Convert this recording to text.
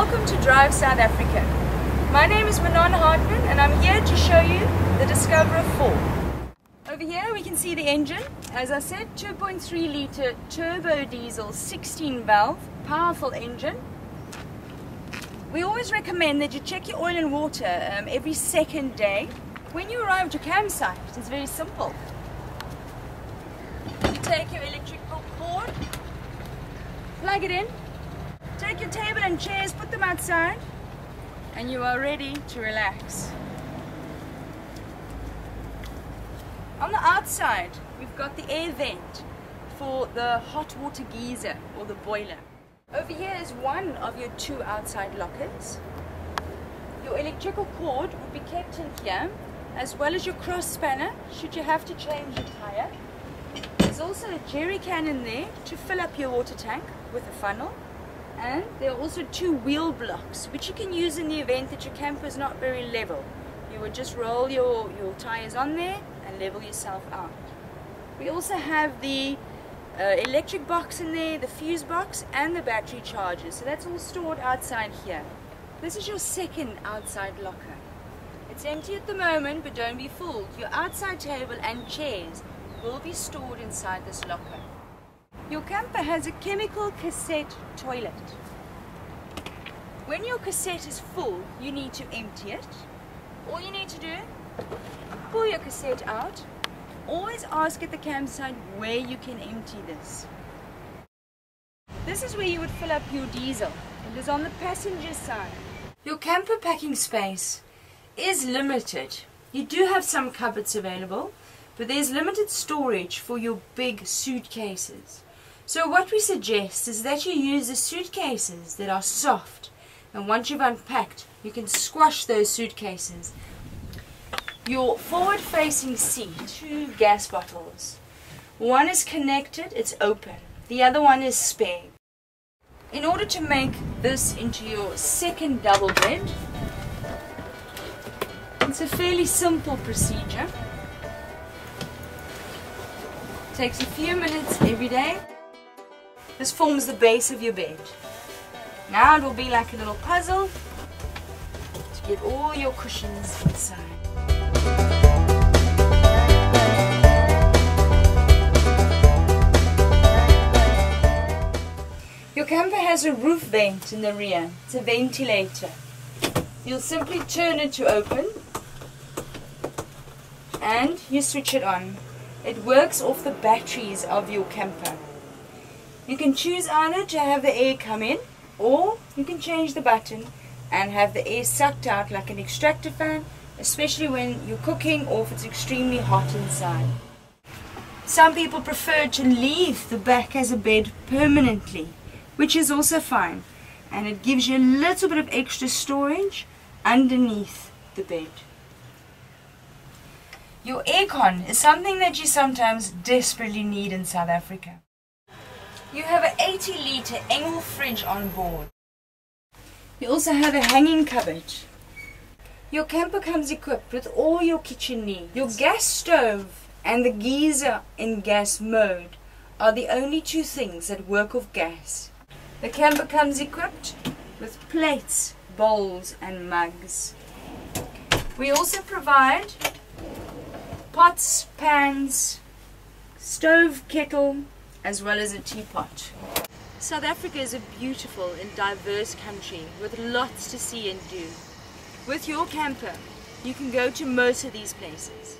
of South Africa. My name is Manon Hartman and I'm here to show you the Discoverer 4. Over here we can see the engine. As I said, 2.3 litre turbo diesel 16 valve, powerful engine. We always recommend that you check your oil and water um, every second day. When you arrive at your campsite, it's very simple. You take your electrical cord, plug it in, take your table and chairs, put them outside, and you are ready to relax. On the outside, we've got the air vent for the hot water geyser or the boiler. Over here is one of your two outside lockers. Your electrical cord would be kept in here, as well as your cross spanner, should you have to change your tire. There's also a jerry can in there to fill up your water tank with a funnel. And there are also two wheel blocks, which you can use in the event that your camper is not very level. You would just roll your, your tires on there and level yourself out. We also have the uh, electric box in there, the fuse box, and the battery charger. So that's all stored outside here. This is your second outside locker. It's empty at the moment, but don't be fooled. Your outside table and chairs will be stored inside this locker. Your camper has a chemical cassette toilet. When your cassette is full, you need to empty it. All you need to do, pull your cassette out. Always ask at the campsite where you can empty this. This is where you would fill up your diesel. It is on the passenger side. Your camper packing space is limited. You do have some cupboards available, but there's limited storage for your big suitcases. So what we suggest is that you use the suitcases that are soft and once you've unpacked you can squash those suitcases. Your forward facing seat, two gas bottles. One is connected, it's open. The other one is spare. In order to make this into your second double bed, it's a fairly simple procedure. Takes a few minutes every day. This forms the base of your bed. Now it will be like a little puzzle to get all your cushions inside. Your camper has a roof vent in the rear. It's a ventilator. You'll simply turn it to open and you switch it on. It works off the batteries of your camper. You can choose either to have the air come in or you can change the button and have the air sucked out like an extractor fan, especially when you're cooking or if it's extremely hot inside. Some people prefer to leave the back as a bed permanently, which is also fine. And it gives you a little bit of extra storage underneath the bed. Your aircon is something that you sometimes desperately need in South Africa. You have an 80 litre Engel fridge on board. You also have a hanging cupboard. Your camper comes equipped with all your kitchen needs. Your gas stove and the geyser in gas mode are the only two things that work off gas. The camper comes equipped with plates, bowls and mugs. We also provide pots, pans, stove, kettle, as well as a teapot. South Africa is a beautiful and diverse country with lots to see and do. With your camper, you can go to most of these places.